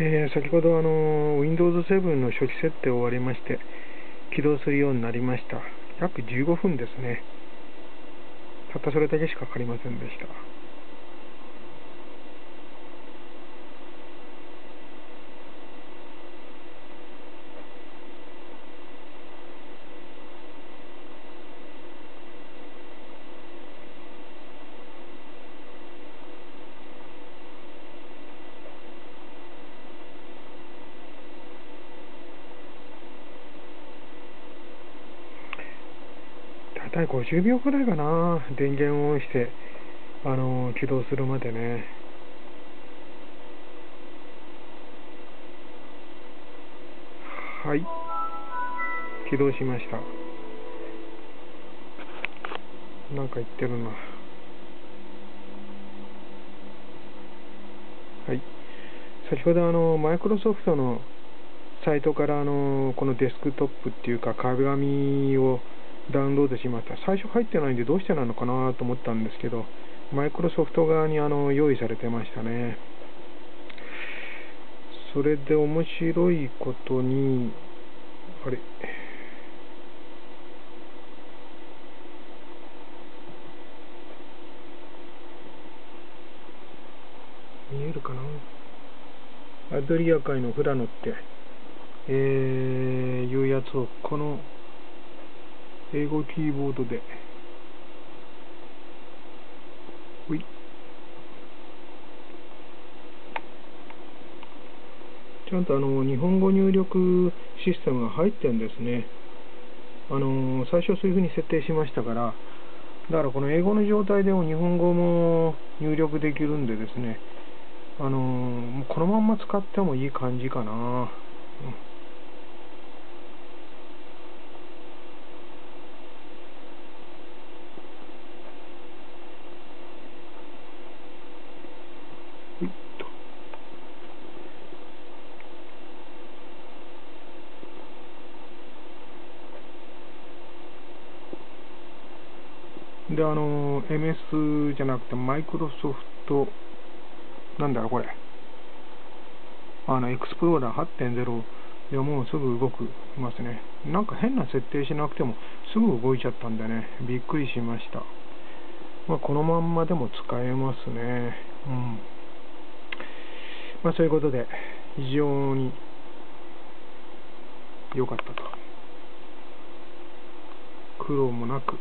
えー、先ほどあの Windows 7の初期設定を終わりまして起動するようになりました。約15分ですね。たったそれだけしかかかりませんでした。体50秒くらいかな、電源をオンして、あの起動するまでね。はい、起動しました。なんか言ってるな。はい。先ほどあの、マイクロソフトのサイトからあの、このデスクトップっていうか壁紙をダウンロードしました。最初入ってないんでどうしてなのかなと思ったんですけど、マイクロソフト側にあの用意されてましたね。それで面白いことに、あれ、見えるかな？アドリア海のフラノって、えー、いうやつをこの英語キーボードで。ほい。ちゃんとあの日本語入力システムが入ってるんですね。あの最初そういうふうに設定しましたから。だからこの英語の状態でも日本語も入力できるんでですね。あのこのまんま使ってもいい感じかな、うんで、あの、MS じゃなくて、マイクロソフト、なんだろ、これ。あの、エクスプローラー8.0でもうすぐ動くますね。なんか変な設定しなくてもすぐ動いちゃったんでね、びっくりしました。まあ、このまんまでも使えますね。うん。まあ、そういうことで、非常に良かったと。苦労もなく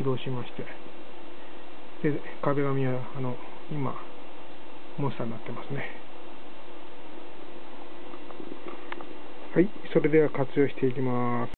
起動しまして。で壁紙はあの今モンスターになってますね。はいそれでは活用していきます。